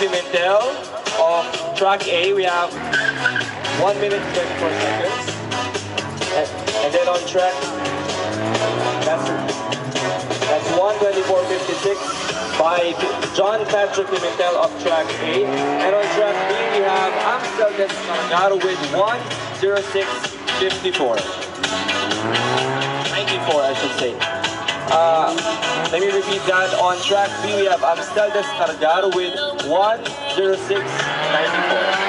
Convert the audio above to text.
Pimentel of track A. We have 1 minute 24 seconds. And, and then on track, that's, that's 124.56 by John Patrick Pimentel of track A. And on track B, we have Amstel Descargado with 106.54. 94, I should say. Uh, let me repeat that. On track B, we have Amstel Descargado with 106.94.